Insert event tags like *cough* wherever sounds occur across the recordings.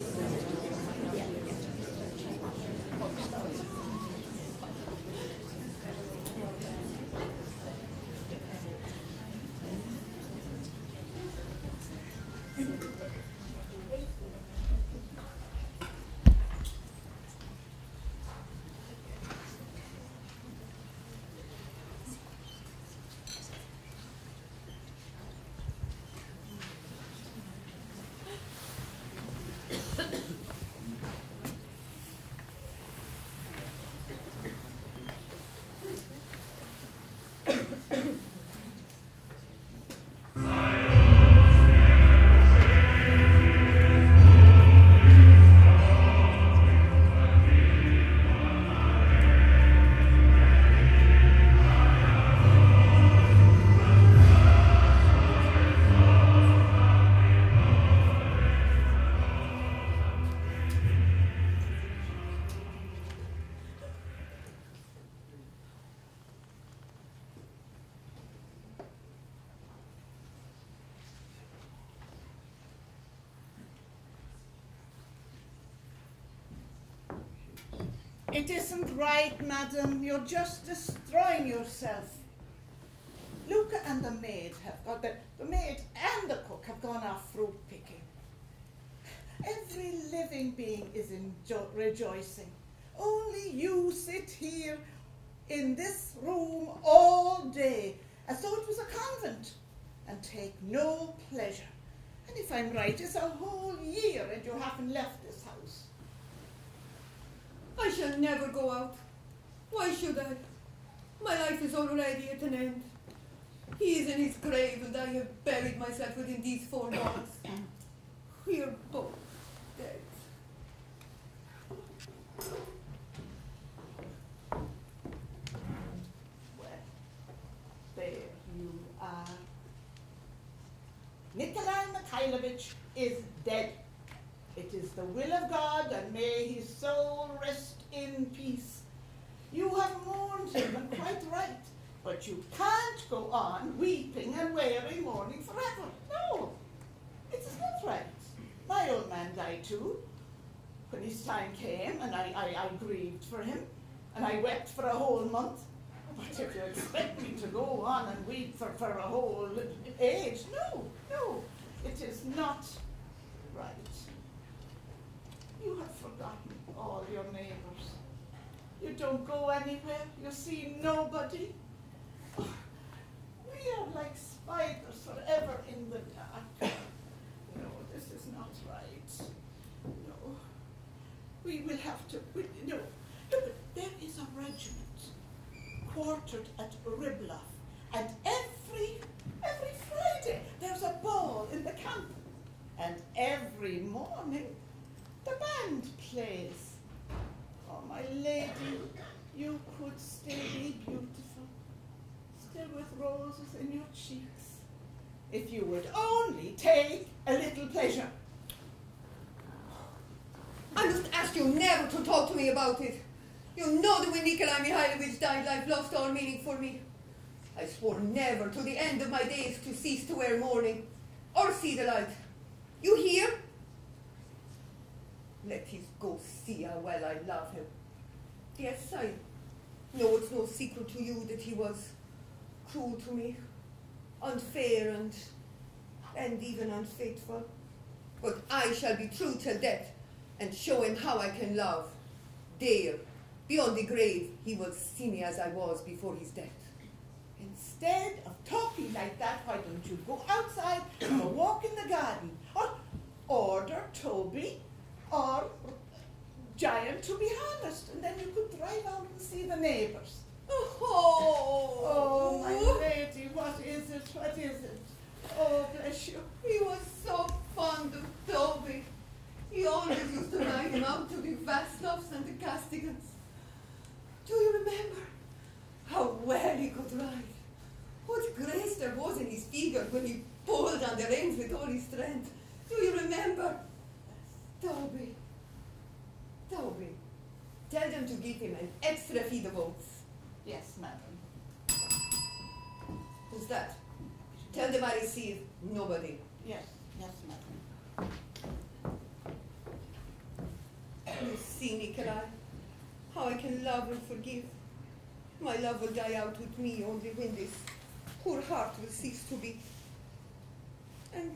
you It isn't right, madam. You're just destroying yourself. Luca and the maid have got the, the maid and the cook have gone off fruit picking. Every living being is enjo- rejoicing. Only you sit here in this room all day as though it was a convent and take no pleasure. And if I'm right, it's a whole year and you haven't left this. I shall never go out. Why should I? My life is already at an end. He is in his grave and I have buried myself within these four walls. We are both dead. Well, there you are. Nikolai Mikhailovich is dead. It is the will of God, and may his soul rest in peace. You have mourned him, and quite right, but you can't go on weeping and wearing mourning forever. No, it is not right. My old man died too. When his time came, and I, I, I grieved for him, and I wept for a whole month. But if you expect me to go on and weep for, for a whole age, no, no, it is not. You have forgotten all your neighbors. You don't go anywhere, you see nobody. We are like spiders forever in the dark. No, this is not right. No. We will have to, we, no. There is a regiment quartered at Ribloff, and every, every Friday there's a ball in the camp. And every morning the band plays. Oh, my lady, you could still be beautiful, still with roses in your cheeks, if you would only take a little pleasure. I must ask you never to talk to me about it. You know that when Nikolai Mikhailovich died, life lost all meaning for me. I swore never to the end of my days to cease to wear mourning or see the light. You hear? Let his ghost see how well I love him. Yes, I know it's no secret to you that he was cruel to me, unfair and and even unfaithful. But I shall be true till death and show him how I can love. There, beyond the grave, he will see me as I was before his death. Instead of talking like that, why don't you go outside for a walk in the garden? Or order Toby or Giant to be harnessed, and then you could drive out and see the neighbors. Oh, Oh, my lady, what is it? What is it? Oh, bless you. He was so fond of Toby. He always used to ride him out to the Vaslovs and the Castigans. Do you remember how well he could ride? What grace there was in his figure when he pulled on the reins with all his strength. Do you remember? Toby. Toby. Tell them to give him an extra feed of oats. Yes, madam. Who's that? Tell them I receive nobody. Yes, yes, madam. You see, Nikolai, how I can love and forgive. My love will die out with me only when this poor heart will cease to beat. And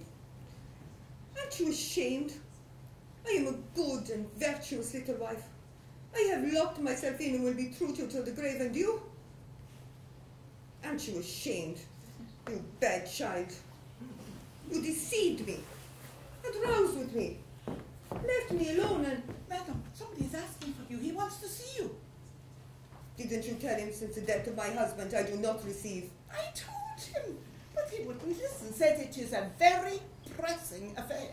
aren't you ashamed? I am a good and virtuous little wife. I have locked myself in and will be true to you till the grave, and you? Aren't you ashamed, you bad child? You deceived me, and roused with me, left me alone, and Madam, somebody is asking for you. He wants to see you. didn't you tell him since the death of my husband I do not receive? I told him, but he wouldn't listen. Said it is a very pressing affair.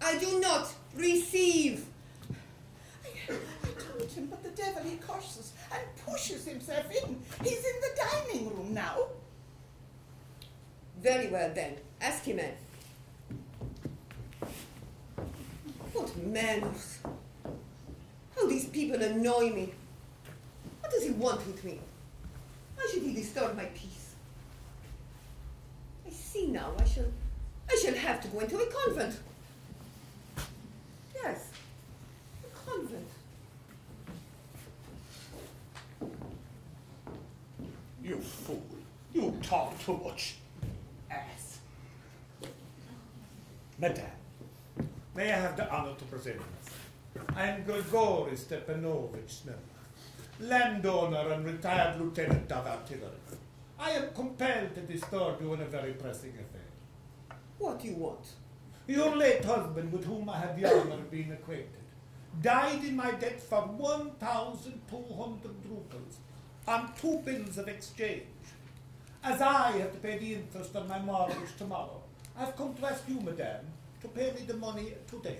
I do not receive. I, I told him, but the devil he curses and pushes himself in. He's in the dining room now. Very well then, ask him eh? in. What manners! How these people annoy me. What does he want with me? Why should he disturb my peace? I see now I shall I shall have to go into a convent. Yes, convent. You fool. You talk too much. Ass. Madame, may I have the honor to present myself? I am Grigory Stepanovich Smirnov, landowner and retired lieutenant of artillery. I am compelled to disturb you in a very pressing affair. What do you want? Your late husband, with whom I have the honor of being acquainted, died in my debt for 1,200 roubles on two bills of exchange. As I have to pay the interest on my mortgage tomorrow, I've come to ask you, madame, to pay me the money today.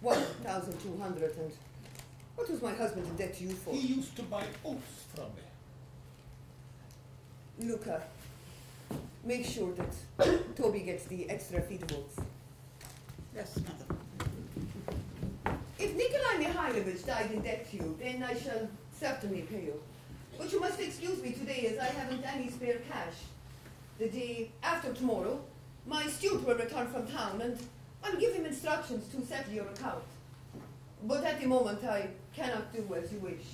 One thousand two hundred and what was my husband in debt to you for? He used to buy oats from me. Luca, make sure that Toby gets the extra feed of oats. Yes. If Nikolai Mikhailovich died in debt to you, then I shall certainly pay you. But you must excuse me today as I haven't any spare cash. The day after tomorrow, my steward will return from town and I'll give him instructions to settle your account. But at the moment I cannot do as you wish.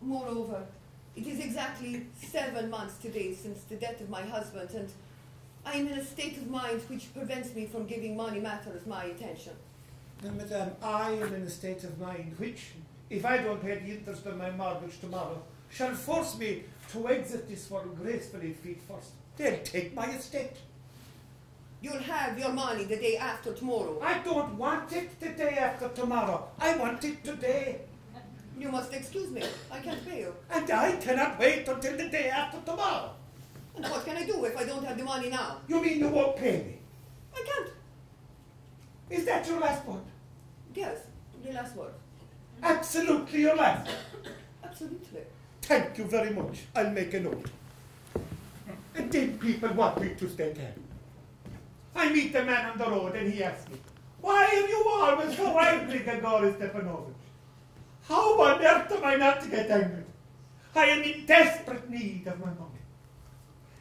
Moreover, it is exactly seven months today since the death of my husband and I am in a state of mind which prevents me from giving money matters my attention. Now, madame, I am in a state of mind which, if I don't pay the interest on my mortgage tomorrow, shall force me to exit this world gracefully feet first. They'll take my estate. You'll have your money the day after tomorrow. I don't want it the day after tomorrow. I want it today. You must excuse me. I can't pay you. And I cannot wait until the day after tomorrow. And what can I do if I don't have the money now? You mean you won't pay me? I can't. Is that your last word? Yes, the last word. Absolutely your last. *coughs* Absolutely. Thank you very much. I'll make a note. And then people want me to stay there. I meet a man on the road and he asks me, Why are you always so angry, Grigory Stepanovich? How on earth am I not to get angry? I am in desperate need of my money.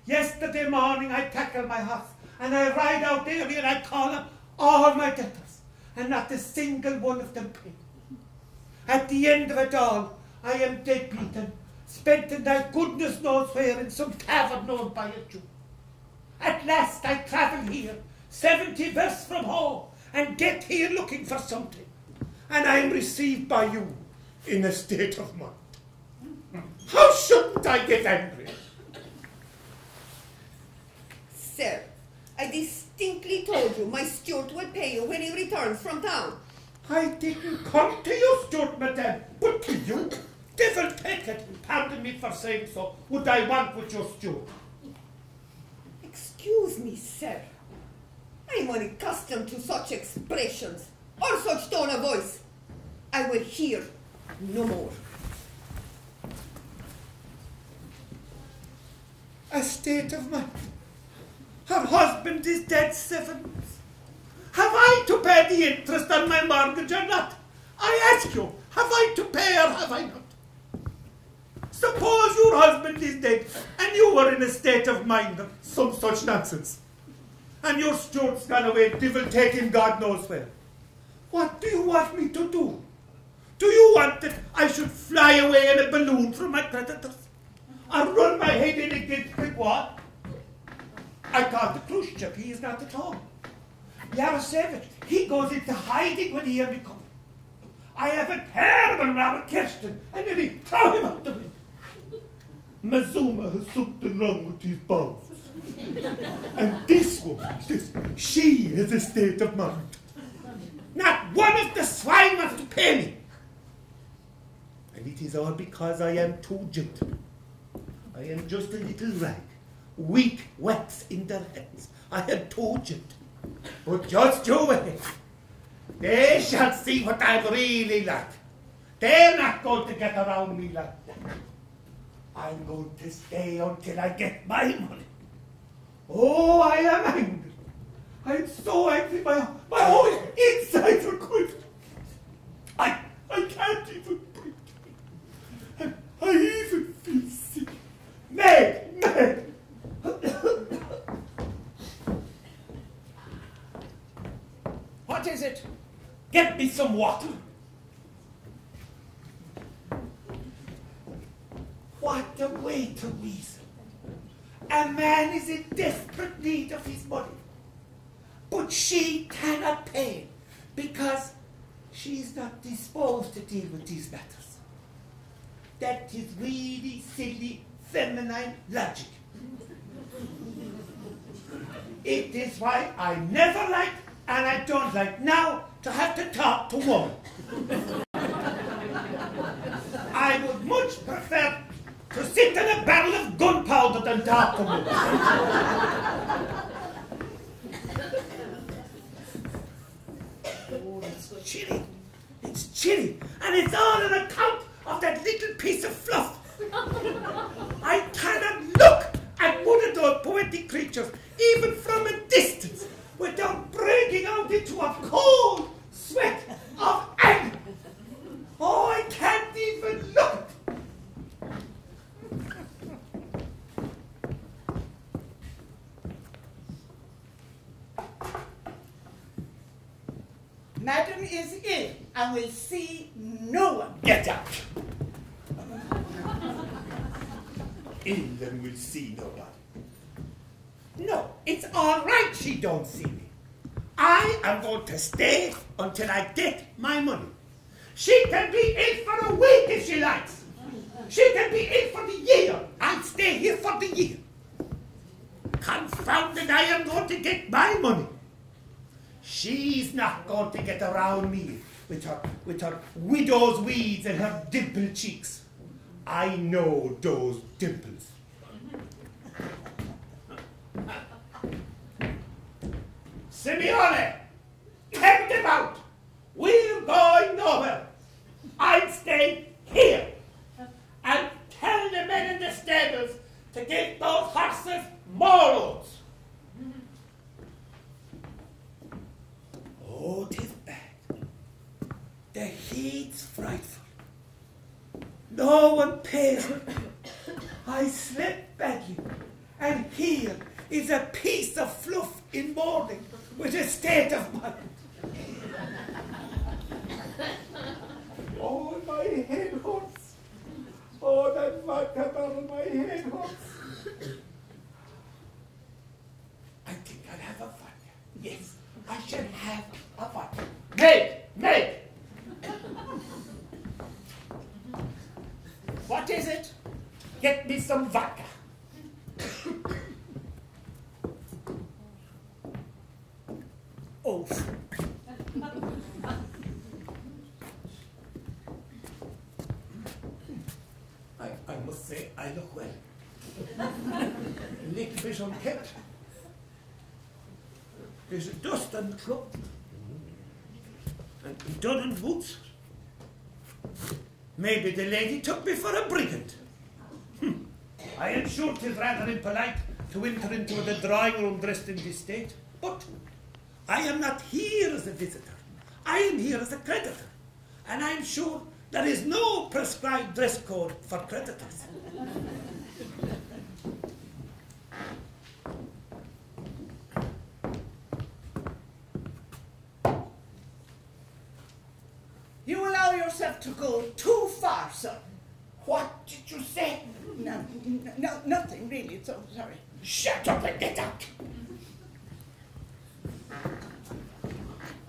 Yesterday morning I tackle my horse and I ride out there and I call up all my debtors and not a single one of them paid. At the end of it all, I am dead beaten, spent the night goodness knows where in some tavern known by a Jew. At last I travel here, 70 versts from home, and get here looking for something. And I am received by you in a state of mind. How shouldn't I get angry? Sir, I distinctly told you my steward will pay you when he returns from town. I didn't come to you, steward, madame, but to you. Devil take it, pardon me for saying so, would I want with your steward. Excuse me, sir. I am unaccustomed to such expressions or such tone of voice. I will hear no more. A state of mind. Her husband is dead seven. Have I to pay the interest on my mortgage or not? I ask you, have I to pay or have I not? Suppose your husband is dead and you were in a state of mind of some such nonsense. And your steward's gone away, devil take him God knows where. What do you want me to do? Do you want that I should fly away in a balloon from my creditors? Or run my head in against the wall? I called the ship, he is not at home. Yaroshevich, he goes into hiding when he hears me coming. I have a terrible with Kirsten, and then he throw him out the window. Mazuma has something wrong with his balls. and this woman, this, she has a state of mind. Not one of the swine wants to pay me. And it is all because I am too gentle. I am just a little rag, weak wax in their hands. I had gentle. But just you wait. They shall see what I'm really like. They're not going to get around me like that. I'm going to stay until I get my money. Oh, I am angry. I'm so angry. My, my whole insides are quivering. I, I can't even breathe. I, I even feel sick. Meg, Meg. what is it? Get me some water. What a way to reason. A man is in desperate need of his money, but she cannot pay because she is not disposed to deal with these matters. That is really silly feminine logic. It is why I never like and I don't like now to have to talk to women. I would much prefer to sit in a barrel of gunpowder than talk to women. oh, it's chilly. It's chilly. And it's all on account of that little piece of fluff. I cannot look at one of those poetic creatures, even from a distance, without breaking out into a cold sweat of anger. Oh, I can't even look. Madam is ill and will see no one. Get out. In and will see nobody. No, it's all right she don't see me. I am going to stay until I get my money. She can be in for a week if she likes. She can be in for the year. I'll stay here for the year. Confounded, I am going to get my money. She's not going to get around me with her, with her widow's weeds and her dimpled cheeks. I know those dimples. Simeone, tempt them out. We're going nowhere. I'll stay here and tell the men in the stables to give those horses more. Is bad. The heat's frightful. No one pays me. *coughs* I slept badly, and here is a piece of fluff in mourning with a state of mind. *laughs* oh, my head hurts. Oh, that vodka bottle, my head hurts. I think I'll have a vodka. Yes, I should have a fight. Meg, Meg! What is it? Get me some vodka. oh. I, I must say, I look well. Little bit unkempt. There's the cloak. And in boots. Maybe the lady took me for a brigand. Hmm. I am sure 'tis rather impolite to enter into the drawing room dressed in this state, but I am not here as a visitor. I am here as a creditor, and I am sure there is no prescribed dress code for creditors. Yourself to go too far, sir. What did you say? No, no, nothing really, so sorry. Shut up and get out.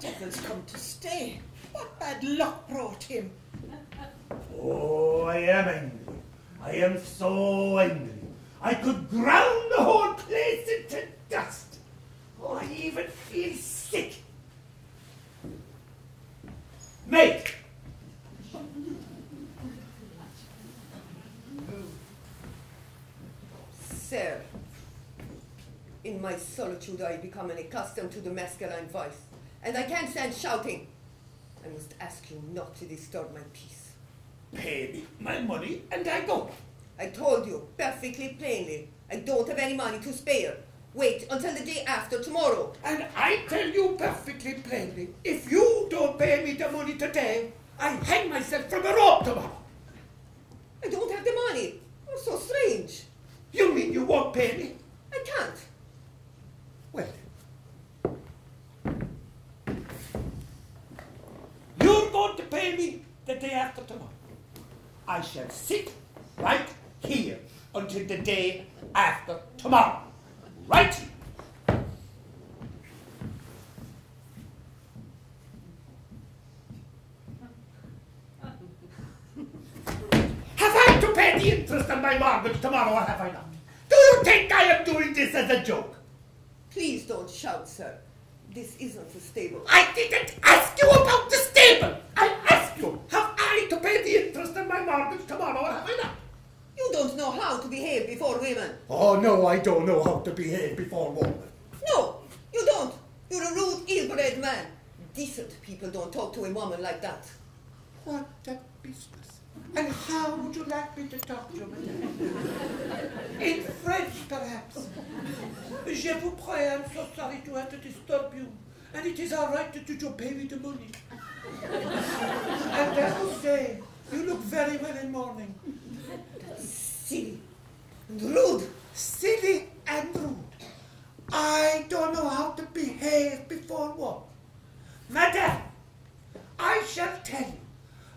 Devil's come to stay. What bad luck brought him? Oh, I am angry. I am so angry. I could ground the whole place into dust. Oh, I even feel Mate, Sir, in my solitude I become accustomed to the masculine voice, and I can't stand shouting. I must ask you not to disturb my peace. pay me my money and I go. I told you perfectly plainly, I don't have any money to spare. Wait until the day after tomorrow. And I tell you perfectly plainly, if you don't pay me the money today, I hang myself from a rope tomorrow. I don't have the money. You're so strange. You mean you won't pay me? I can't. Well, you're going to pay me the day after tomorrow. I shall sit right here until the day after tomorrow. Right here. Have I to pay the interest on my mortgage tomorrow or have I not? Do you think I am doing this as a joke? Please don't shout, sir. This isn't a stable. I didn't ask you about the stable. I asked you, have I to pay the interest on my mortgage tomorrow or have I not? You don't know how to behave before women. Oh, no, I don't know how to behave before woman. No, you don't. You're a rude, ill-bred man. Decent people don't talk to a woman like that. What a business. And how would you like me to talk to you, madame? In French, perhaps. Je vous prie, I'm so sorry to have to disturb you. And it is all right that you don't pay me the money. and I will say, you look very well in mourning. Silly and rude. silly and rude. I don't know how to behave before one. Madame, I shall tell you,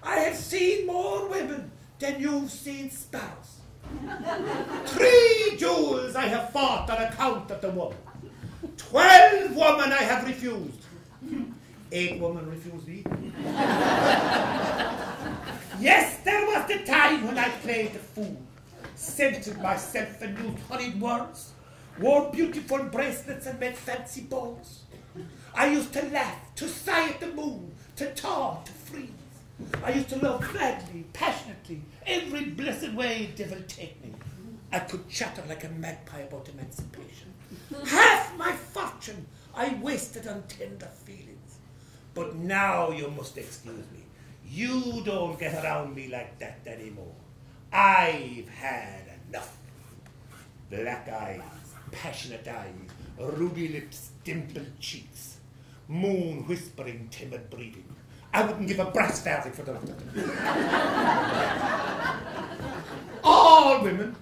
I have seen more women than you've seen sparrows. Three duels I have fought on account of the woman. Twelve women I have refused. Eight women refused me. yes, there was the time when I played the fool, scented myself and used honeyed words, wore beautiful bracelets and made fancy balls. I used to laugh, to sigh at the moon, to taw, to freeze. I used to love madly, passionately, every blessed way devil take me. I could chatter like a magpie about emancipation. Half my fortune I wasted on tender feelings. But now you must excuse me. You don't get around me like that anymore. I've had enough. Black eyes, passionate eyes, ruby lips, dimpled cheeks, moon whispering, timid breathing. I wouldn't give a brass farthing for the lot of them. *laughs* All women,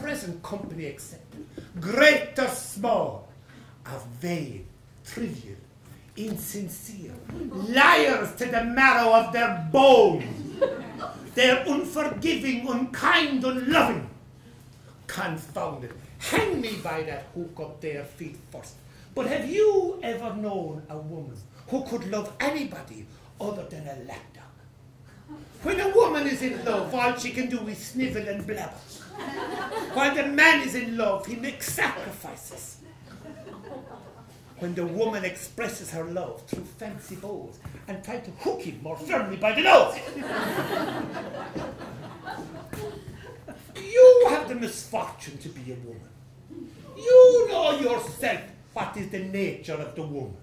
present company excepted, great or small, are vain, trivial, insincere, liars to the marrow of their bones. They're unforgiving, unkind, unloving. Confounded. Hang me by that hook up their feet first. But have you ever known a woman who could love anybody other than a lapdog? When a woman is in love, all she can do is snivel and blabber. While the man is in love, he makes sacrifices. When the woman expresses her love through fancy bows and tries to hook him more firmly by the nose. you have the misfortune to be a woman. You know yourself what is the nature of the woman.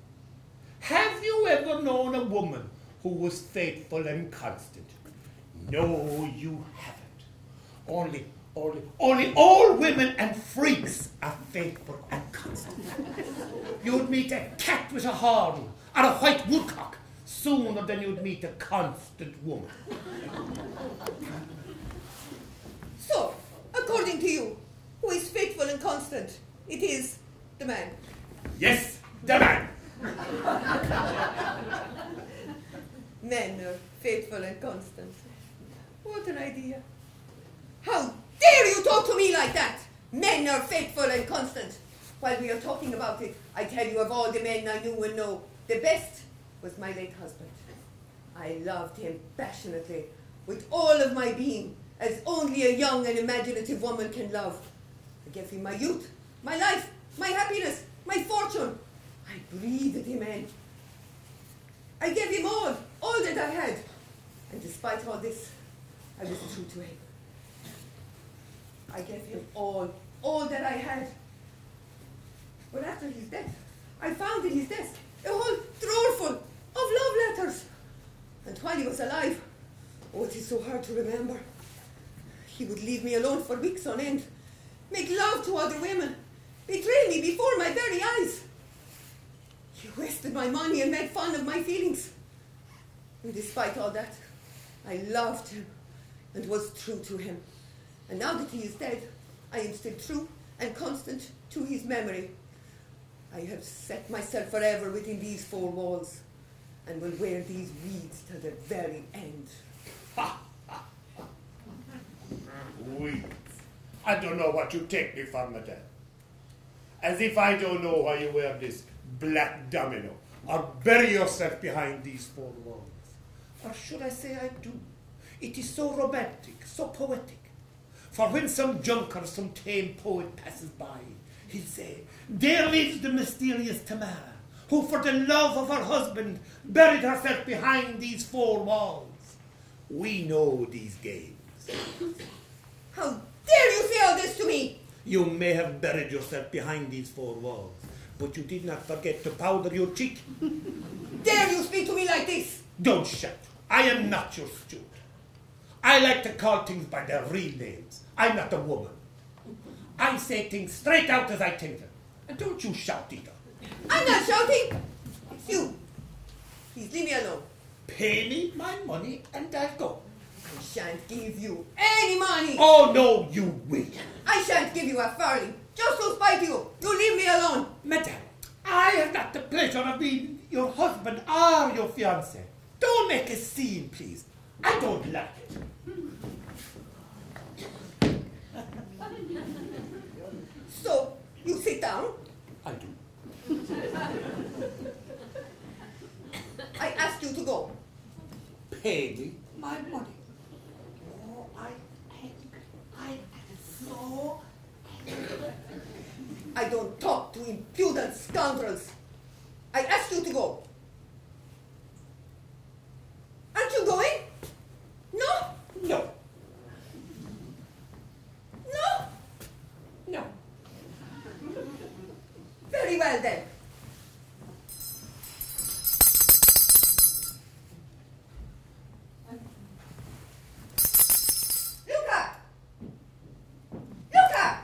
Have you ever known a woman who was faithful and constant? No, you haven't. Only, only, only all women and freaks are faithful and constant. You'd meet a cat with a horn and a white woodcock sooner than you'd meet a constant woman. So, according to you, who is faithful and constant? It is the man. Yes, the man. Men are faithful and constant. What an idea. How dare you talk to me like that? Men are faithful and constant. While we are talking about it, I tell you of all the men I knew and know, the best was my late husband. I loved him passionately, with all of my being, as only a young and imaginative woman can love. I gave him my youth, my life, my happiness, my fortune. I breathed him in. I gave him all, all that I had. And despite all this, I was true to him. I gave him all, all that I had. But after his death, I found in his desk a whole drawer full of love letters. And while he was alive, oh, it is so hard to remember. He would leave me alone for weeks on end, make love to other women, betray me before my very eyes. He wasted my money and made fun of my feelings. And despite all that, I loved him and was true to him. And now that he is dead, I am still true and constant to his memory. I have set myself forever within these four walls and will wear these weeds to the very end. Weeds. I don't know what you take me for, madame. As if I don't know why you wear this black domino or bury yourself behind these four walls. Or should I say I do? It is so romantic, so poetic. For when some junker, some tame poet passes by, he'll say, There lives the mysterious Tamara, who for the love of her husband buried herself behind these four walls. We know these games. *coughs* How dare you say all this to me? You may have buried yourself behind these four walls, but you did not forget to powder your cheek. *laughs* Dare you speak to me like this? Don't shout. I am not your steward. I like to call things by their real names. I'm not a woman. I say things straight out as I think them. And don't you shout either. I'm not shouting. It's you. Please leave me alone. Pay me my money and I'll go. I shan't give you any money. Oh, no, you will. I shan't give you a farthing. Just to spite you. You leave me alone. Madame, I have not the pleasure of being your husband or your fiancé. Don't make a scene, please. I don't like it. So, you sit down. I do. I asked you to go. Pay me my money. Oh, I am, I am so. I don't talk to impudent scoundrels. I asked you to go. Aren't you going? No? No, No? no. Very well then. Luca! Luca!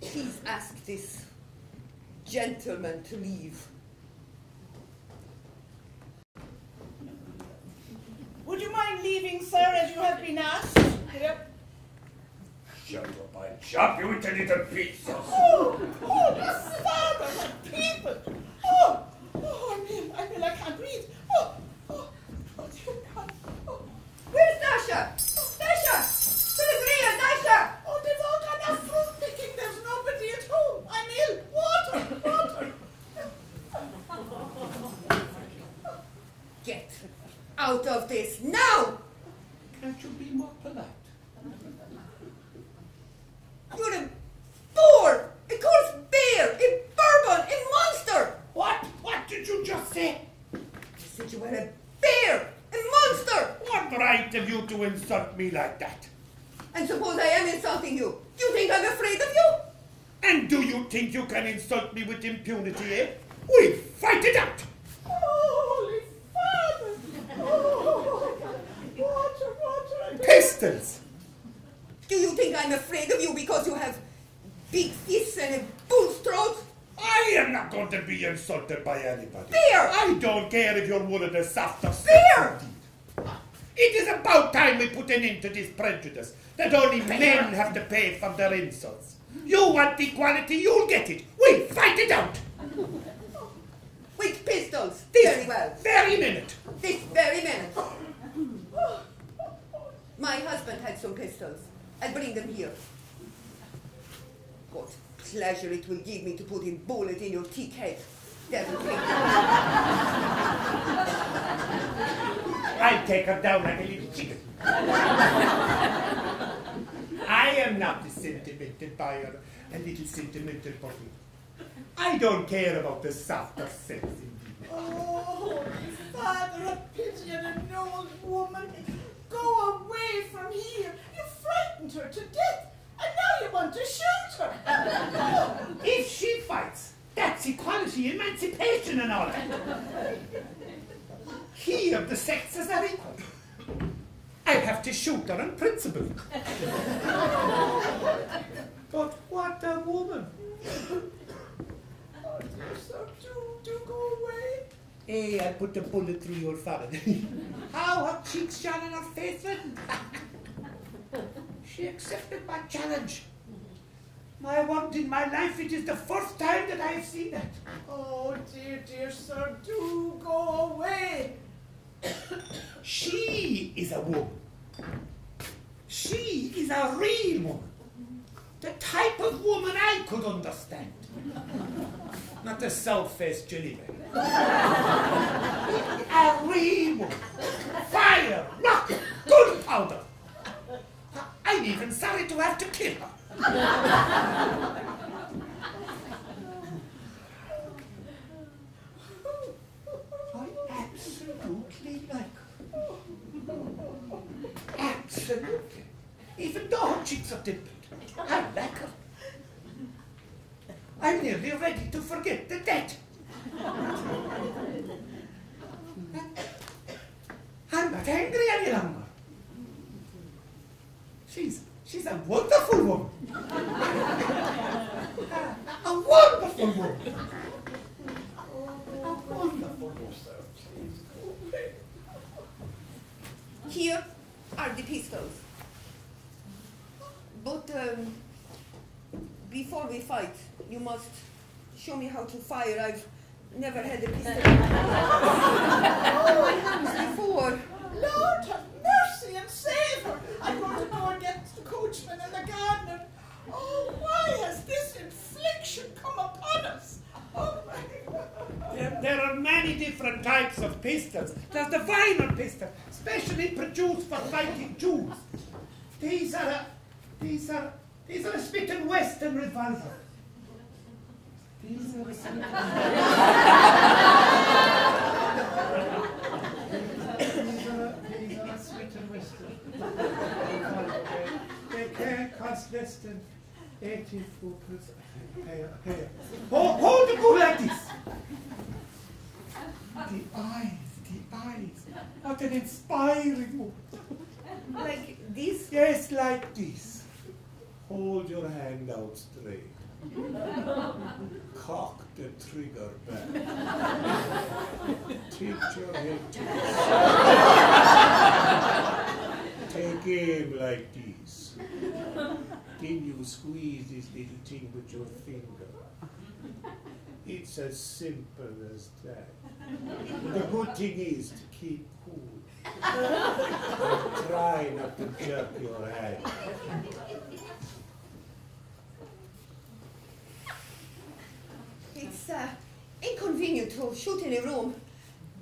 Please ask this to leave. Would you mind leaving, sir, as you have been asked? Yep. Shut up, I'll chop you into little pieces. Oh, oh, the fathers of people. Oh, oh, Emil, Emil, I can't breathe. Oh, oh, oh, dear God. Oh, Where's Dasha? Dasha! Where's Ria? Dasha! oh, they've all gone off fruit picking. There's nobody at home. Emil, water, water. Get out of this now! Can't you be more polite? You're a boar, a coarse bear, a bourbon, a monster! What? What did you just say? I said you were a bear, a monster! What right have you to insult me like that? And suppose I am insulting you. Do you think I'm afraid of you? And do you think you can insult me with impunity, eh? We'll fight it out! Holy Father. Oh, water, water. Pistols! Do you think I'm afraid of you because you have big fists and a bull's throat? I am not going to be insulted by anybody. Beer! I don't care if you're one of the softest. Beer! It is about time we put an end to this prejudice that only men have to pay for their insults. You want equality, you'll get it. We'll fight it out. With pistols, very well. Very minute. This very minute. My husband had some pistols. I'll bring them here. What pleasure it will give me to put a bullet in your thick head. Devil take it. I'll take her down like a little chicken. I am not a sentimental buyer, a little sentimental puppy. I don't care about the softer sex in people. Oh, Father, have pity and an old woman. Go away from here. You frightened her to death, and now you want to shoot her. *laughs* If she fights, that's equality, emancipation, and all that. Here, the sexes are equal. I have to shoot her on principle. *laughs* but what a woman! Oh, dear sir, do, do go away. Hey, I put a bullet through your forehead. *laughs* How her cheeks shone and her face reddened. she accepted my challenge. My want in my life, it is the first time that I have seen that. Oh, dear, dear sir, do go away. She is a woman. She is a real woman. The type of woman I could understand. Not the south-faced jelly bean. a real woman. Fire, rock, gunpowder. I'm even sorry to have to kill her. I absolutely like her. Absolutely. Even her cheeks are dimpled, I like her. I'm nearly ready to forget the debt. I'm not angry any longer. She's she's a wonderful woman. a wonderful woman. A wonderful woman. Here are the pistols. But um, before we fight, you must show me how to fire. I've never had a pistol *laughs* oh, my hands before. Lord have mercy and save her. I'm going to go and get the coachman and the gardener. Oh, why has this infliction come upon us? There, are many different types of pistols. There's the vinyl pistol, specially produced for fighting Jews. These are these are these are a Smith and Wesson revolver. These are a Wesson. They, can cost less than 84 percent. Hold, the gun like this. The eyes, the eyes. What an inspiring woman. Like this? Yes, like this. Hold your hand out straight. Cock the trigger back. Tilt your head to the side. Take aim like this. Then you squeeze this little thing with your finger. It's as simple as that. The good thing is to keep cool. And try not to jerk your head. It's uh, inconvenient to shoot in a room.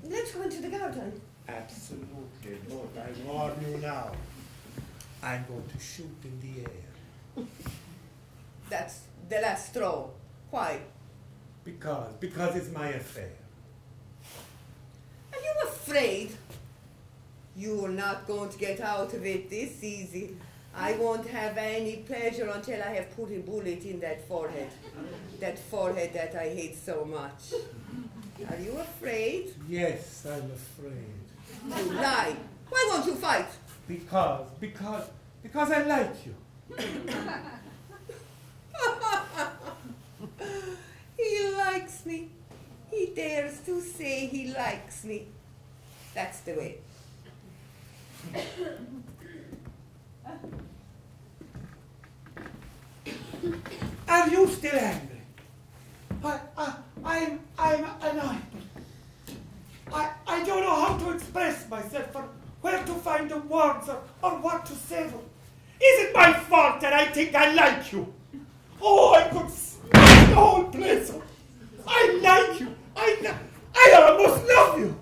Let's go into the garden. Absolutely not. I warn you now. I'm going to shoot in the air. That's the last straw. Why? Because, because it's my affair. Are you afraid? You're not going to get out of it this easy. I won't have any pleasure until I have put a bullet in that forehead. That forehead that I hate so much. Are you afraid? Yes, I'm afraid. You lie. Why won't you fight? Because, because, because I like you. *laughs* likes me. He dares to say he likes me. That's the way. Are you still angry? I, I, I'm, I'm annoyed. I, I don't know how to express myself or where to find the words or, or what to say. Is it my fault that I think I like you? Oh, I could smash the whole place. I like you. I, I almost love you.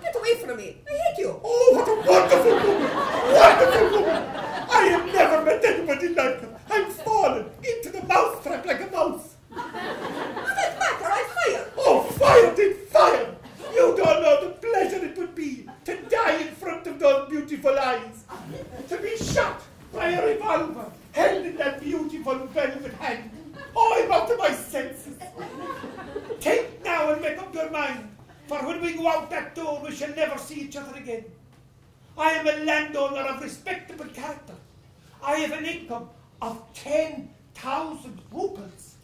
Get away from me. I hate you. Oh, what a wonderful woman! Wonderful woman! I have never met anybody like her. I'm fallen into the mousetrap like a mouse. What does matter? I fire. Oh, fire did fire! You don't know the pleasure it would be to die in front of those beautiful eyes. To be shot by a revolver held in that beautiful velvet hand. Oh, I'm out of my senses. Think now and make up your mind. For when we go out that door, we shall never see each other again. I am a landowner of respectable character. I have an income of 10,000 rupees.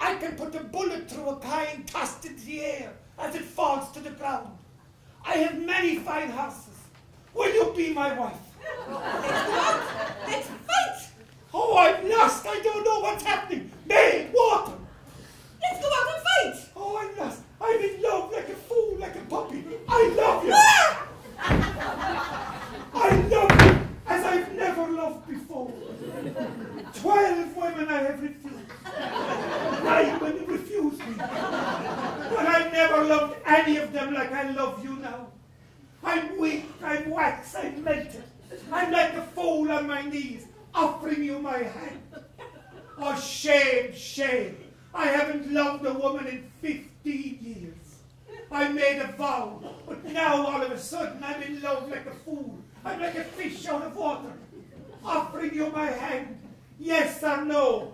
I can put a bullet through a coin tossed into the air as it falls to the ground. I have many fine horses. Will you be my wife? Let's go out. Let's fight. Oh, I'm lost. I don't know what's happening. Maid, 12 women I have refused. Nine women refused me. But I never loved any of them like I love you now. I'm weak, I'm wax, I'm melted. I'm like a fool on my knees, offering you my hand. Oh, shame, shame. I haven't loved a woman in 15 years. I made a vow, but now all of a sudden I'm in love like a fool. I'm like a fish out of water, offering you my hand, Yes or no?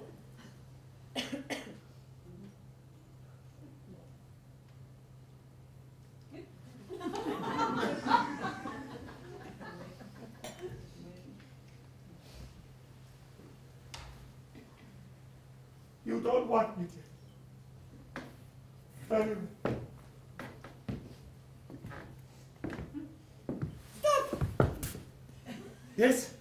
You don't want me to. Stop. Yes?